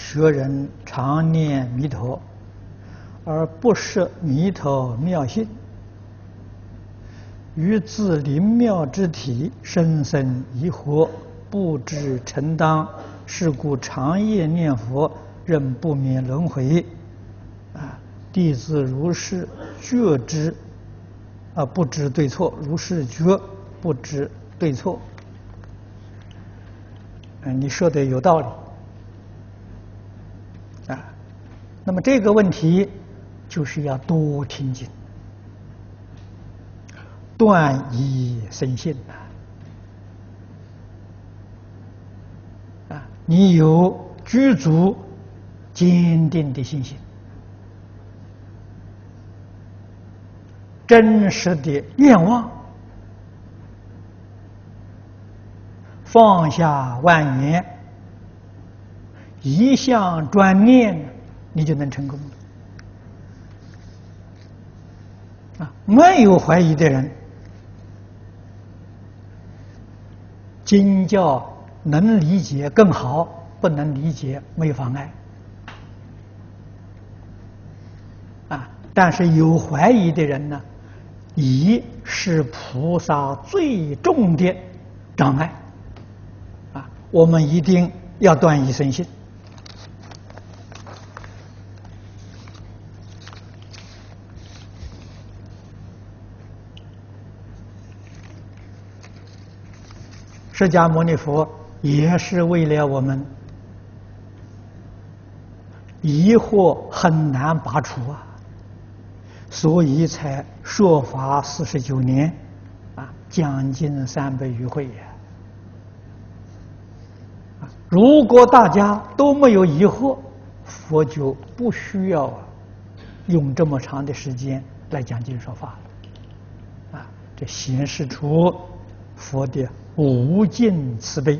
学人常念弥陀，而不识弥陀妙性，于自灵妙之体深深疑惑，不知承当，是故长夜念佛，仍不免轮回。啊，弟子如是觉知，啊，不知对错；如是觉，不知对错。嗯，你说的有道理。啊那么这个问题就是要多听经，断疑生信呐！啊，你有具足坚定的信心，真实的愿望，放下万缘，一向专念。你就能成功了啊！没有怀疑的人，经教能理解更好，不能理解没妨碍啊！但是有怀疑的人呢，疑是菩萨最重的障碍啊！我们一定要断疑生信。释迦牟尼佛也是为了我们疑惑很难拔除啊，所以才说法四十九年，啊，将近三百余会呀。如果大家都没有疑惑，佛就不需要用这么长的时间来讲经说法了。啊，这显示出佛的。无尽慈悲。